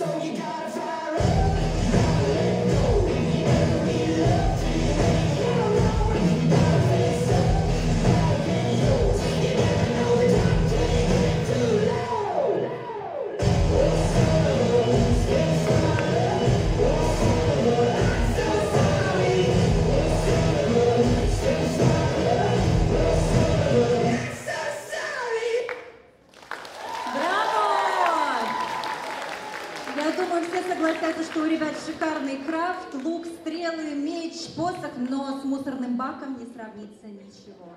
so you gotta Я думаю, все согласятся, что у ребят шикарный крафт, лук, стрелы, меч, посох, но с мусорным баком не сравнится ничего.